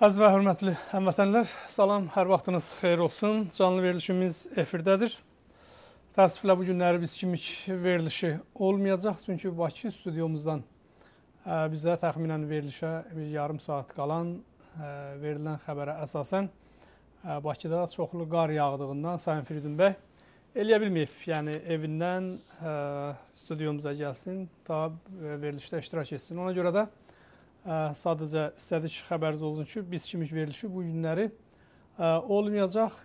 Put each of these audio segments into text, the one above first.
Əziz və hörmətli həmvətənlər, salam, hər vaxtınız xeyir olsun. Canlı verilişimiz efirdədir. Təəssüflə bu günləri biz kimik verilişi olmayacaq, çünki Bakı studiyomuzdan ə, bizə təxminən verilişə yarım saat qalan ə, verilən xəbərə əsasən ə, Bakıda çoxlu qar yağdığından Sayın Firidun bəy eləyə bilməyib. Yəni evindən studiyumuza gəlsin, daha verilişdə iştirak etsin. Ona görə də Sadəcə istədik xəbəriniz olsun ki, biz kimik verilişi bu günləri olmayacaq.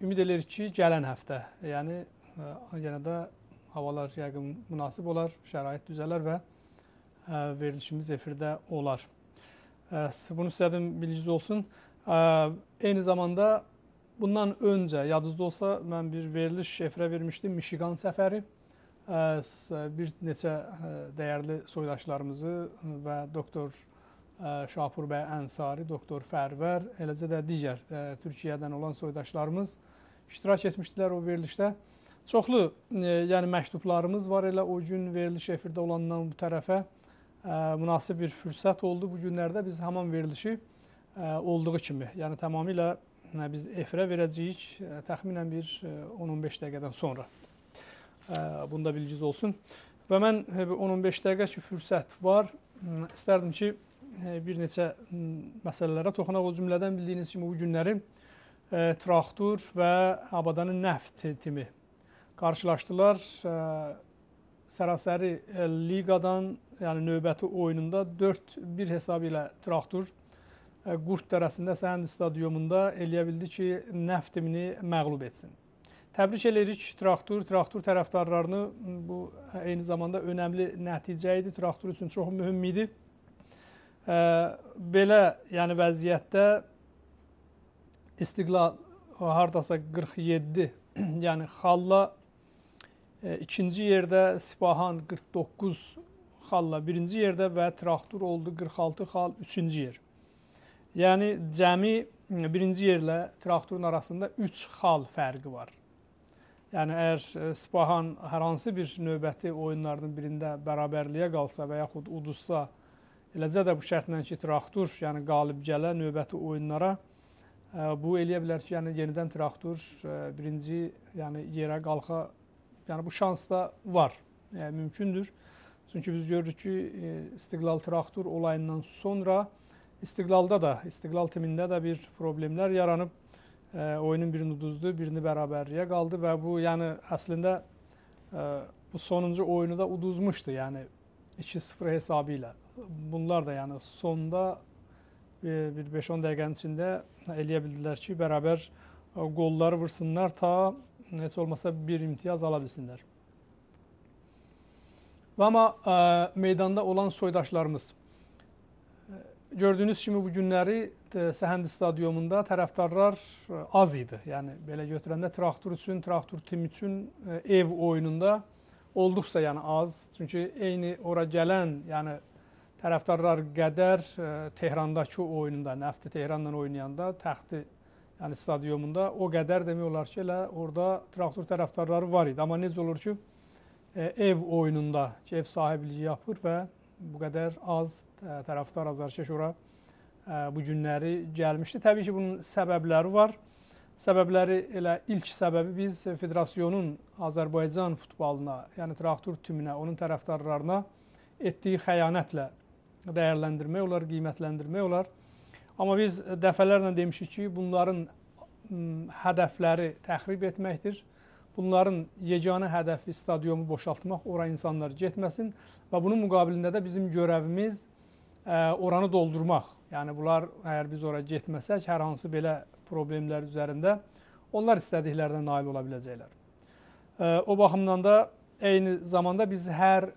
Ümid edirik ki, gələn həftə, yəni yenə də havalar yəqin münasib olar, şərait düzələr və verilişimiz efirdə olar. Bunu istədim bilginiz olsun. Eyni zamanda bundan öncə yadınızda olsa mən bir veriliş efirə vermişdim Michigan səfəri bir neçə dəyərli soydaşlarımızı və doktor Şapur bəy Ənsari, doktor Fərvər, eləcə də digər Türkiyədən olan soydaşlarımız iştirak etmişdilər o verilişdə. Çoxlu yəni məktublarımız var elə o gün veriliş efirdə olandan bu tərəfə münasib bir fürsət oldu. Bu günlərdə biz haman verilişi olduğu kimi, yəni tamamilə biz efirə verəcəyik təxminən bir 10-15 dəqiqədən sonra. Bunda bilginiz olsun. Və mən 10-15 dəqiqə ki, fürsət var. İstərdim ki, bir neçə məsələlərə toxunaq. O cümlədən bildiyiniz kimi bu günləri traktor və Abadanın nəft timi qarşılaşdılar. Sərasəri liqadan, yəni növbəti oyununda 4-1 hesabı ilə traktor Qurd dərəsində Səhənd stadionunda eləyə bildi ki, nəft timini məğlub etsin. Təbrik edirik traktor, traktor tərəfdarlarını. Bu eyni zamanda önəmli nəticə idi. Traktor üçün çox mühüm idi. Belə yəni vəziyyətdə İstiqlal hardasa 47, yəni xalla ikinci yerdə Sipahan 49 xalla birinci yerdə və traktor oldu 46 xal üçüncü yer. Yəni cəmi birinci yerlə traktorun arasında 3 xal fərqi var. Yəni əgər e, Spahan hər hansı bir növbəti oyunlardan birində bərabərliyə qalsa və yaxud uduzsa, eləcə də bu şərtlə ki, traktor, yəni qalib gələ növbəti oyunlara e, bu eləyə bilər ki, yəni yenidən traktor e, birinci, yəni yerə qalxa, yəni bu şans da var. Yəni mümkündür. Çünki biz görürük ki, İstiqlal traktor olayından sonra İstiqlalda da, İstiqlal timində də bir problemlər yaranıb oyunun birini uduzdu, birini bərabərliyə qaldı və bu yəni əslində bu sonuncu oyunu da uduzmuşdu, yəni 2-0 hesabı ilə. Bunlar da yəni sonda bir 5-10 dəqiqənin içində eləyə ki, bərabər qolları vursunlar ta heç olmasa bir imtiyaz ala bilsinlər. Və ə, meydanda olan soydaşlarımız gördüyünüz kimi bu günləri e, Səhənd stadionunda tərəfdarlar e, az idi. Yəni belə götürəndə traktor üçün, traktor tim üçün e, ev oyununda olduqca yəni az. Çünki eyni ora gələn, yəni tərəfdarlar qədər Tehrandakı oyununda, Nəfti Tehranla oynayanda təxti yəni stadionunda o qədər demək olar ki, elə orada traktor tərəfdarları var idi. Amma necə olur ki, ev oyununda ki, ev sahibliyi yapır və bu qədər az tərəfdar azarkeş ora bu günləri gəlmişdi. Təbii ki, bunun səbəbləri var. Səbəbləri elə ilk səbəbi biz federasyonun Azərbaycan futboluna, yəni traktor tümünə, onun tərəfdarlarına etdiyi xəyanətlə dəyərləndirmək olar, qiymətləndirmək olar. Amma biz dəfələrlə demişik ki, bunların hədəfləri təxrib etməkdir. Bunların yeganə hədəfi stadionu boşaltmaq, ora insanlar getməsin və bunun müqabilində də bizim görəvimiz ə, oranı doldurmaq. Yəni bunlar əgər biz ora getməsək, hər hansı belə problemlər üzərində onlar istədiklərinə nail ola biləcəklər. Ə, o baxımdan da eyni zamanda biz hər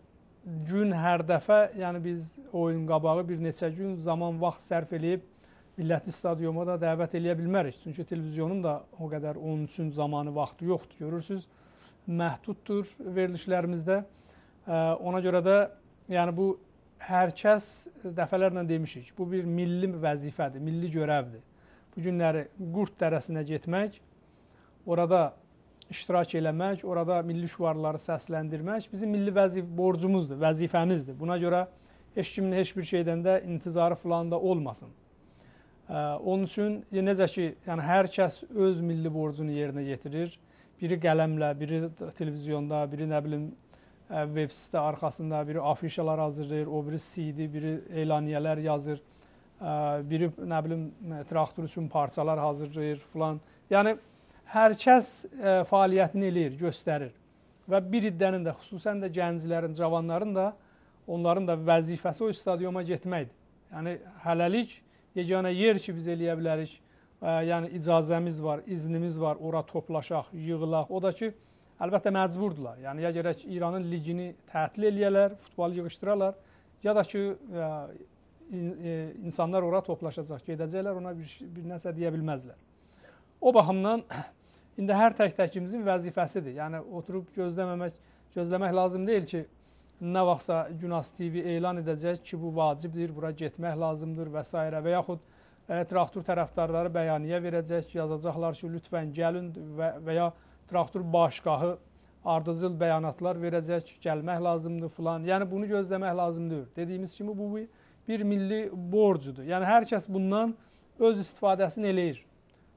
gün, hər dəfə, yəni biz oyun qabağı bir neçə gün zaman vaxt sərf eləyib milləti stadiona da dəvət eləyə bilmərik. Çünki televiziyonun da o qədər onun üçün zamanı, vaxtı yoxdur. Görürsüz, məhduddur verilişlərimizdə. Ona görə də yəni bu hər kəs dəfələrlə demişik, bu bir milli vəzifədir, milli görəvdir. Bu günləri Qurd dərəsinə getmək, orada iştirak eləmək, orada milli şüarları səsləndirmək bizim milli vəzif borcumuzdur, vəzifəmizdir. Buna görə heç kimin heç bir şeydən də intizarı falan da olmasın. Onun üçün necə ki, yəni hər kəs öz milli borcunu yerinə yetirir. Biri qələmlə, biri televizyonda, biri nə bilim web sitə arxasında, biri afişalar hazırlayır, o biri CD, biri elaniyələr yazır, biri nə bilim traktor üçün parçalar hazırlayır filan. Yəni hər kəs fəaliyyətini eləyir, göstərir. Və bir iddənin də, xüsusən də gənclərin, cavanların da onların da vəzifəsi o stadiona getməkdir. Yəni hələlik yeganə yer ki, biz eləyə bilərik, ə, yəni icazəmiz var, iznimiz var, ora toplaşaq, yığılaq. O da ki, əlbəttə məcburdular. Yəni ya gərək İranın ligini tətil eləyələr, futbolu yığışdıralar, ya da ki, ə, insanlar ora toplaşacaq, gedəcəklər, ona bir, bir nəsə deyə bilməzlər. O baxımdan indi hər tək-təkimizin vəzifəsidir. Yəni oturub gözləməmək, gözləmək lazım deyil ki, nə vaxtsa Günas TV elan edəcək ki, bu vacibdir, bura getmək lazımdır və s. və yaxud ə, traktor tərəfdarları bəyanıyə verəcək, yazacaqlar ki, lütfən gəlin və, və ya traktor başqahı ardıcıl bəyanatlar verəcək, gəlmək lazımdır filan. Yəni bunu gözləmək lazımdır. Dediyimiz kimi bu bir milli borcudur. Yəni hər kəs bundan öz istifadəsini eləyir.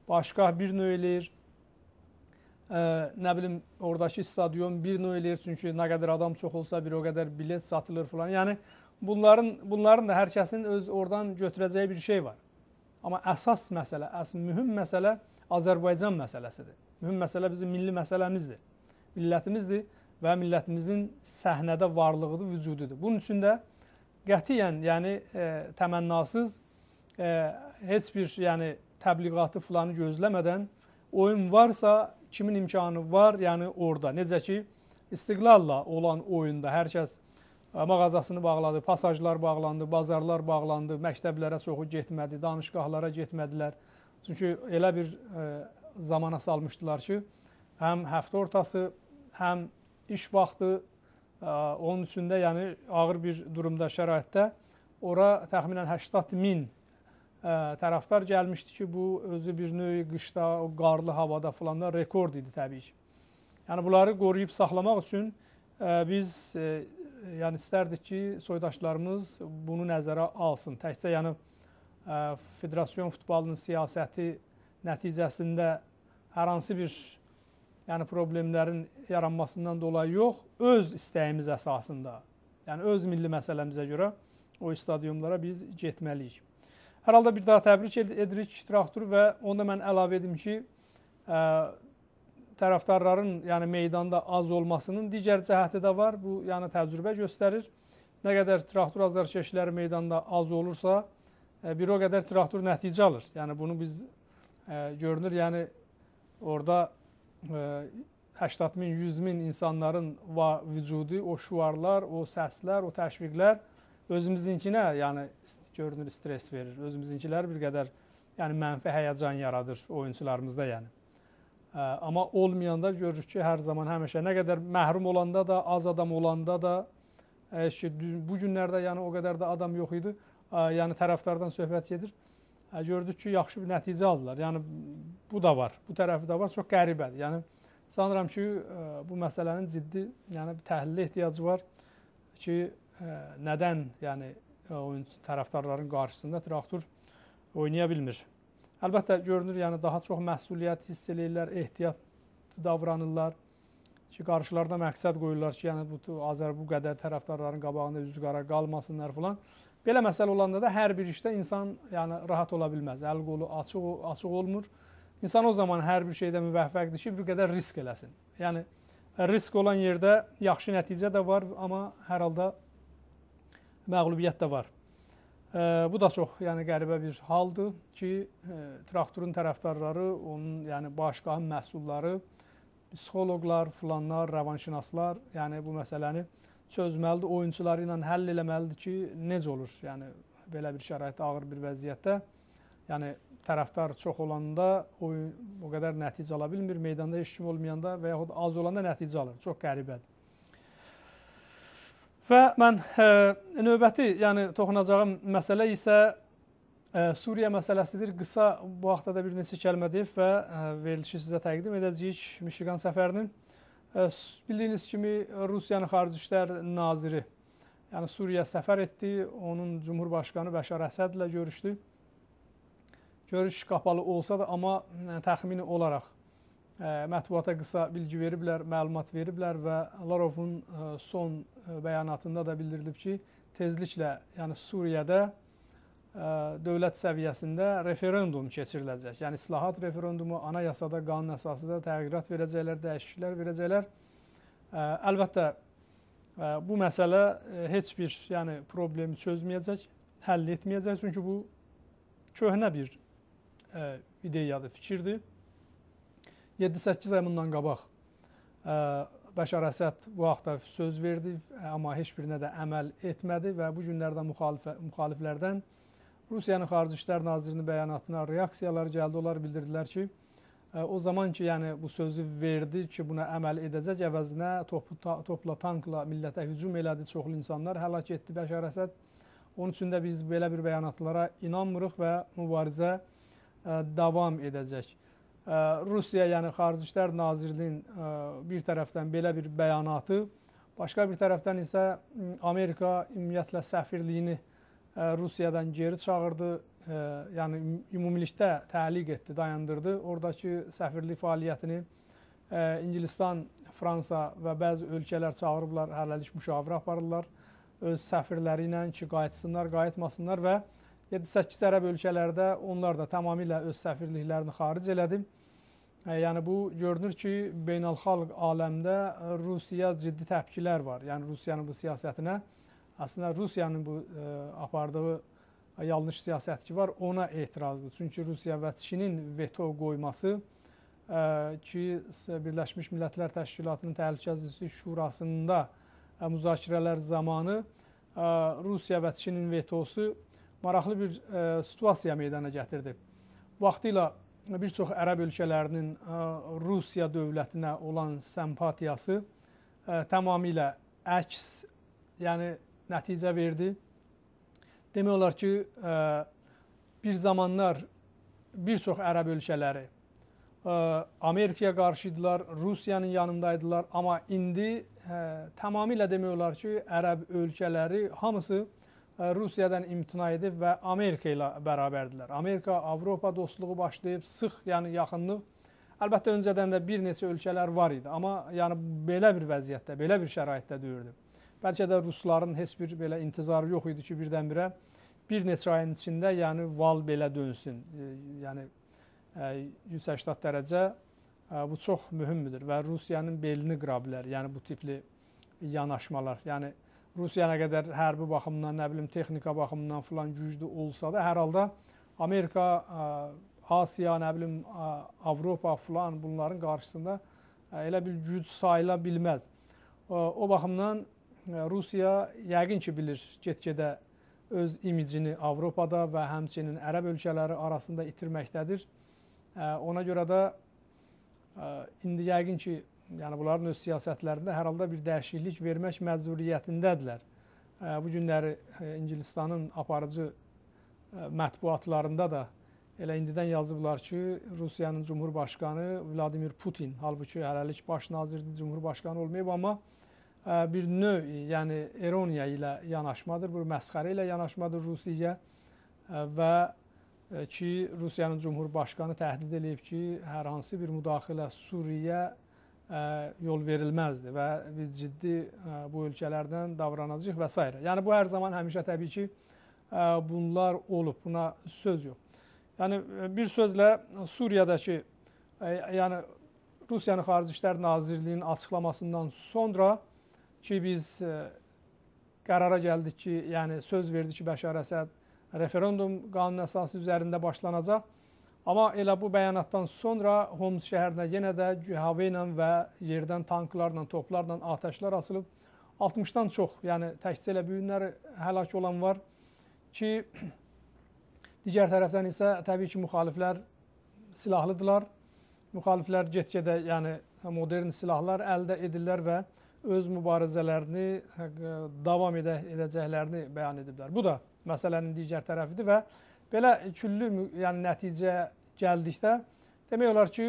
Başqah bir növ eləyir, nə bilim oradakı stadion bir növ eləyir çünki nə qədər adam çox olsa bir o qədər bilet satılır falan. Yəni bunların bunların da hər kəsin öz oradan götürəcəyi bir şey var. Amma əsas məsələ, əsas mühüm məsələ Azərbaycan məsələsidir. Mühüm məsələ bizim milli məsələmizdir. Millətimizdir və millətimizin səhnədə varlığıdır, vücududur. Bunun üçün də qətiyyən, yəni e, təmənnasız e, heç bir yəni təbliğatı filanı gözləmədən oyun varsa kimin imkanı var, yəni orada. Necə ki, istiqlalla olan oyunda hər kəs e, mağazasını bağladı, pasajlar bağlandı, bazarlar bağlandı, məktəblərə çoxu getmədi, danışqahlara getmədilər. Çünki elə bir e, zamana salmışdılar ki, həm həftə ortası, həm iş vaxtı, e, onun üçün də yəni ağır bir durumda, şəraitdə ora təxminən 80 min tərəfdar gəlmişdi ki, bu özü bir növ qışda, o qarlı havada falan da rekord idi təbii ki. Yəni bunları qoruyub saxlamaq üçün biz yəni istərdik ki, soydaşlarımız bunu nəzərə alsın. Təkcə yəni federasiyon futbolunun siyasəti nəticəsində hər hansı bir yəni problemlərin yaranmasından dolayı yox, öz istəyimiz əsasında, yəni öz milli məsələmizə görə o stadionlara biz getməliyik. Hər halda bir daha təbrik edirik traktoru və onda mən əlavə edim ki, ə, tərəfdarların yəni meydanda az olmasının digər cəhəti də var. Bu yəni təcrübə göstərir. Nə qədər traktor azarkeşləri meydanda az olursa, ə, bir o qədər traktor nəticə alır. Yəni bunu biz ə, görünür, yəni orada ə, 80 min, 100 min insanların vücudu, o şuarlar, o səslər, o təşviqlər özümüzünkinə yəni görünür stres verir. Özümüzünkilər bir qədər yəni mənfi həyəcan yaradır oyunçularımızda yəni. Ə, amma olmayanda görürük ki, hər zaman həmişə nə qədər məhrum olanda da, az adam olanda da ə, ki, bu günlərdə yəni o qədər də adam yox idi. Ə, yəni tərəfdardan söhbət gedir. Ə, gördük ki, yaxşı bir nəticə aldılar. Yəni bu da var. Bu tərəfi də var. Çox qəribədir. Yəni sanıram ki, ə, bu məsələnin ciddi yəni bir təhlilə ehtiyacı var ki, nədən yəni oyunçu tərəfdarların qarşısında traktor oynaya bilmir. Əlbəttə görünür, yəni daha çox məsuliyyət hiss eləyirlər, ehtiyat davranırlar ki, qarşılarına məqsəd qoyurlar ki, yəni bu Azər bu qədər tərəfdarların qabağında üzü qara qalmasınlar filan. Belə məsələ olanda da hər bir işdə insan yəni rahat ola bilməz. Əl qolu açıq açıq olmur. İnsan o zaman hər bir şeydə müvəffəqdir ki, bir qədər risk eləsin. Yəni risk olan yerdə yaxşı nəticə də var, amma hər halda məğlubiyyət də var. Bu da çox yəni qəribə bir haldır ki, traktorun tərəfdarları, onun yəni başqanın məhsulları, psixoloqlar, filanlar, rəvanşinaslar, yəni bu məsələni çözməlidir, oyunçuları ilə həll eləməlidir ki, necə olur? Yəni belə bir şəraitdə, ağır bir vəziyyətdə, yəni tərəfdar çox olanda oyun o qədər nəticə ala bilmir, meydanda heç kim olmayanda və yaxud az olanda nəticə alır. Çox qəribədir. Və mən ə, e, növbəti, yəni toxunacağım məsələ isə ə, e, Suriya məsələsidir. Qısa bu vaxtda da bir neçə kəlmə deyib və ə, e, verilişi sizə təqdim edəcəyik Mişiqan səfərinin. Ə, bildiyiniz kimi Rusiyanın Xarici İşlər naziri yəni Suriya səfər etdi. Onun Cumhurbaşqanı Bəşar Əsədlə görüşdü. görüş qapalı olsa da, amma təxmini olaraq mətbuata qısa bilgi veriblər, məlumat veriblər və Larovun son bəyanatında da bildirilib ki, tezliklə, yəni Suriyədə dövlət səviyyəsində referendum keçiriləcək. Yəni islahat referendumu, anayasada, qanun əsasında təğyirat verəcəklər, dəyişikliklər verəcəklər. Əlbəttə bu məsələ heç bir yəni problemi çözməyəcək, həll etməyəcək. Çünki bu köhnə bir ideyadır, fikirdir. 7-8 ay bundan qabaq Bəşar Əsəd bu haqda söz verdi, amma heç birinə də əməl etmədi və bu günlərdə müxalifə, müxaliflərdən Rusiyanın Xarici İşlər Nazirinin bəyanatına reaksiyalar gəldi. Onlar bildirdilər ki, o zaman ki, yəni bu sözü verdi ki, buna əməl edəcək, əvəzinə topla, topla tankla millətə hücum elədi, çoxlu insanlar həlak etdi Bəşar Əsəd. Onun üçün də biz belə bir bəyanatlara inanmırıq və mübarizə davam edəcək. Rusiya, yəni Xarici İşlər Nazirliyinin bir tərəfdən belə bir bəyanatı, başqa bir tərəfdən isə Amerika ümumiyyətlə səfirliyini Rusiyadan geri çağırdı, yəni ümumilikdə təliq etdi, dayandırdı. Oradakı səfirlik fəaliyyətini İngilistan, Fransa və bəzi ölkələr çağırıblar, hələlik müşavirə aparırlar öz səfirləri ilə ki, qayıtsınlar, qayıtmasınlar və 7-8 ərəb ölkələrdə onlar da tamamilə öz səfirliklərini xaric elədi. Yəni bu görünür ki, beynəlxalq aləmdə Rusiya ciddi təpkilər var. Yəni Rusiyanın bu siyasətinə əslində Rusiyanın bu ə, apardığı yanlış siyasət ki var, ona etirazdır. Çünki Rusiya və Çinin veto qoyması ə, ki, Birləşmiş Millətlər Təşkilatının Təhlükəsizlik Şurasında ə, müzakirələr zamanı ə, Rusiya və Çinin vetosu maraqlı bir ə, situasiya meydana gətirdi. Vaxtilə bir çox ərəb ölkələrinin Rusiya dövlətinə olan sempatiyası tamamilə əks, yəni nəticə verdi. Demək olar ki, bir zamanlar bir çox ərəb ölkələri Amerikaya qarşıydılar, Rusiyanın yanındaydılar, amma indi tamamilə demək olar ki, ərəb ölkələri hamısı Rusiyadan imtina edib və Amerika ilə bərabərdirlər. Amerika Avropa dostluğu başlayıb sıx, yəni yaxınlıq. Əlbəttə öncədən də bir neçə ölkələr var idi, amma yəni belə bir vəziyyətdə, belə bir şəraitdə deyirdi. Bəlkə də rusların heç bir belə intizarı yox idi ki, birdən-birə bir neçə ayın içində yəni val belə dönsün. Yəni 180 dərəcə bu çox mühümdür və Rusiyanın belini qıra bilər. Yəni bu tipli yanaşmalar. Yəni Rusiya nə qədər hərbi baxımdan, nə bilim texnika baxımından filan güclü olsa da, hər halda Amerika, Asiya, nə bilim Avropa filan bunların qarşısında elə bir güc sayıla bilməz. O baxımdan Rusiya yəqin ki bilir get-gedə öz imicini Avropada və həmçinin ərəb ölkələri arasında itirməkdədir. Ona görə də indi yəqin ki yəni bunların öz siyasətlərində hər halda bir dəyişiklik vermək məcburiyyətindədirlər. Bu günləri İngilistanın aparıcı mətbuatlarında da elə indidən yazıblar ki, Rusiyanın Cumhurbaşqanı Vladimir Putin, halbuki hələlik baş nazirdir, Cumhurbaşqanı olmayıb, amma bir növ, yəni ironiya ilə yanaşmadır, bu məsxərə ilə yanaşmadır Rusiya və ki, Rusiyanın Cumhurbaşqanı təhdid edib ki, hər hansı bir müdaxilə Suriyə yol verilməzdi və biz ciddi bu ölkələrdən davranacağıq və s. Yəni bu hər zaman həmişə təbii ki bunlar olub, buna söz yox. Yəni bir sözlə Suriyadakı yəni Rusiyanın Xarici İşlər Nazirliyinin açıqlamasından sonra ki biz qərara gəldik ki, yəni söz verdi ki, Bəşar Əsəd referendum qanun əsası üzərində başlanacaq Amma elə bu bəyanatdan sonra Homs şəhərinə yenə də hava ilə və yerdən tanklarla, toplarla atəşlər açılıb. 60-dan çox, yəni təkcə elə bu günlər həlak olan var ki, digər tərəfdən isə təbii ki, müxaliflər silahlıdırlar. Müxaliflər get-gedə, yəni modern silahlar əldə edirlər və öz mübarizələrini davam edə, edəcəklərini bəyan ediblər. Bu da məsələnin digər tərəfidir və Belə küllü yəni nəticə gəldikdə demək olar ki,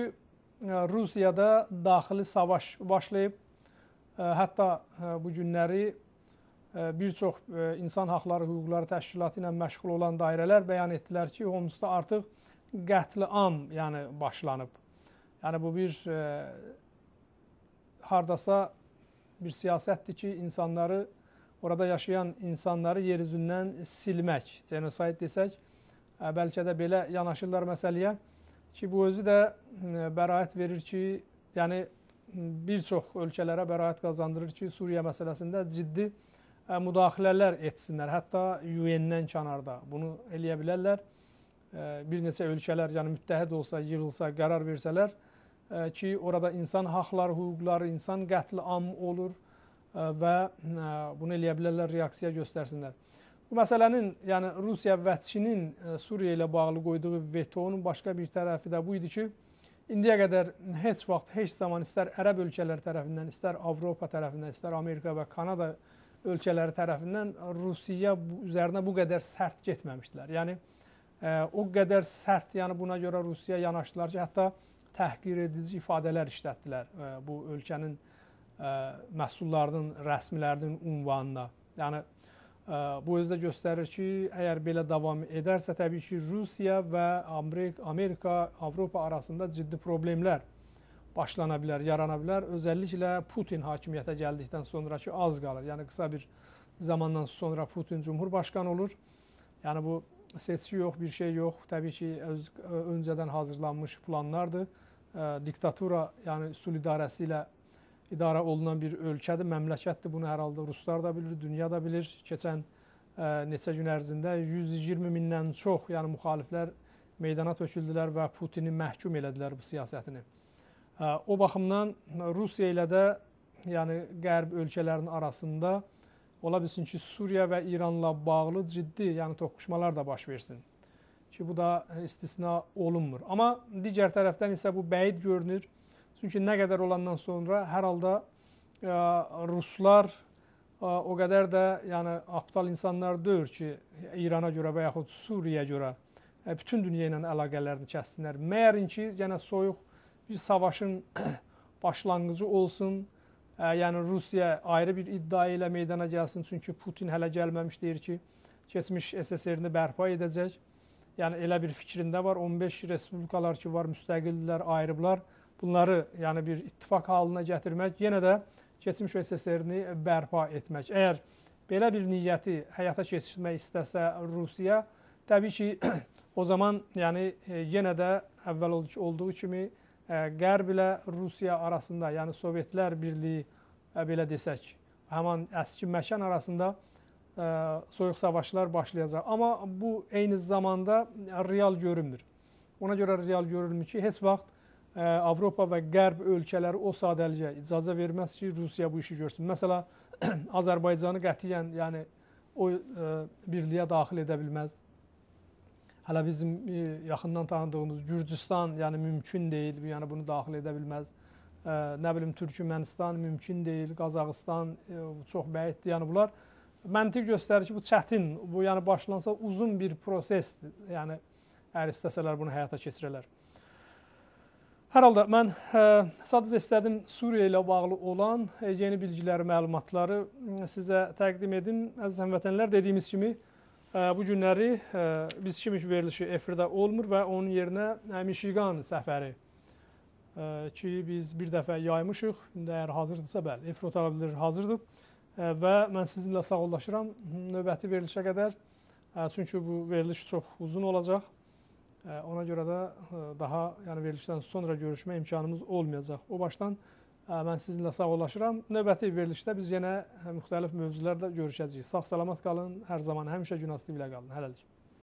Rusiyada daxili savaş başlayıb. Hətta bu günləri bir çox insan haqları, hüquqları təşkilatı ilə məşğul olan dairələr bəyan etdilər ki, Homsda artıq qətliam yəni başlanıb. Yəni bu bir e, hardasa bir siyasətdir ki, insanları orada yaşayan insanları yer üzündən silmək, genosid desək, bəlkə də belə yanaşırlar məsələyə ki, bu özü də bəraət verir ki, yəni bir çox ölkələrə bəraət qazandırır ki, Suriya məsələsində ciddi müdaxilələr etsinlər. Hətta UN-dən kənarda bunu eləyə bilərlər. Bir neçə ölkələr, yəni müttəhid olsa, yığılsa, qərar versələr, ki, orada insan haqları, hüquqları, insan qətli am olur və bunu eləyə bilərlər, reaksiya göstərsinlər. Bu məsələnin, yəni Rusiya vətçinin Suriya ilə bağlı qoyduğu vetonun başqa bir tərəfi də bu idi ki, indiyə qədər heç vaxt, heç zaman istər ərəb ölkələri tərəfindən, istər Avropa tərəfindən, istər Amerika və Kanada ölkələri tərəfindən Rusiya üzərinə bu qədər sərt getməmişdilər. Yəni o qədər sərt, yəni buna görə Rusiya yanaşdılar ki, hətta təhqir edici ifadələr işlətdilər e, bu ölkənin e, məhsullarının, rəsmilərinin ünvanına. Yəni e, bu özü də göstərir ki, əgər belə davam edərsə, təbii ki, Rusiya və Amerika, Avropa arasında ciddi problemlər başlana bilər, yarana bilər. Özəlliklə Putin hakimiyyətə gəldikdən sonrakı az qalır. Yəni qısa bir zamandan sonra Putin cumhurbaşqanı olur. Yəni bu seçki yox, bir şey yox. Təbii ki, öz, öncədən hazırlanmış planlardır diktatura, yəni üsul idarəsi ilə idarə olunan bir ölkədir, məmləkətdir. Bunu hər halda ruslar da bilir, dünya da bilir. Keçən ə, neçə gün ərzində 120 mindən çox, yəni müxaliflər meydana töküldülər və Putini məhkum elədilər bu siyasətini. Ə, o baxımdan Rusiya ilə də, yəni qərb ölkələrinin arasında ola bilsin ki, Suriya və İranla bağlı ciddi, yəni toqquşmalar da baş versin ki, bu da istisna olunmur. Amma digər tərəfdən isə bu bəid görünür. Çünki nə qədər olandan sonra hər halda ə, e, ruslar ə, e, o qədər də yəni aptal insanlar deyil ki, İrana görə və yaxud Suriyaya görə ə, e, bütün dünya ilə əlaqələrini kəssinlər. Məyərin ki, yenə soyuq bir savaşın başlanğıcı olsun. Ə, yəni Rusiya ayrı bir iddia ilə meydana gəlsin. Çünki Putin hələ gəlməmiş deyir ki, keçmiş SSR-ni bərpa edəcək. Yəni elə bir fikrində var. 15 respublikalar ki var, müstəqildirlər, ayrıblar. Bunları yəni bir ittifaq halına gətirmək, yenə də keçmiş SSR-ni bərpa etmək. Əgər belə bir niyyəti həyata keçirmək istəsə Rusiya, təbii ki, o zaman yəni e, yenə də əvvəl olduğu kimi e, Qərb ilə Rusiya arasında, yəni Sovetlər Birliyi e, belə desək, həmin əski məkan arasında soyuq savaşlar başlayacaq. Amma bu eyni zamanda real görünmür. Ona görə real görünmür ki, heç vaxt Avropa və Qərb ölkələri o sadəlicə icazə verməz ki, Rusiya bu işi görsün. Məsələ Azərbaycanı qətiyyən yəni o birliyə daxil edə bilməz. Hələ bizim yaxından tanıdığımız Gürcüstan yəni mümkün deyil, yəni bunu daxil edə bilməz. Nə bilim Türkmenistan mümkün deyil, Qazaxıstan çox bəiddir. Yəni bunlar məntiq göstərir ki, bu çətin, bu yəni başlansa uzun bir prosesdir. Yəni əgər istəsələr bunu həyata keçirələr. Hər halda mən ə, sadəcə istədim Suriya ilə bağlı olan ə, yeni bilgiləri, məlumatları sizə təqdim edim. Əziz həmvətənlər, dediyimiz kimi ə, bu günləri ə, biz kimi verilişi efirdə olmur və onun yerinə ə, Michigan səfəri ə, ki, biz bir dəfə yaymışıq. İndi əgər hazırdırsa, bəli, efir otağı bilir, hazırdır və mən sizinlə sağollaşıram növbəti verilişə qədər. Çünki bu veriliş çox uzun olacaq. Ona görə də daha yəni verilişdən sonra görüşmə imkanımız olmayacaq. O başdan mən sizinlə sağollaşıram. Növbəti verilişdə biz yenə müxtəlif mövzularda görüşəcəyik. Sağ-salamat qalın, hər zaman həmişə gün astı ilə qalın. Hələlik.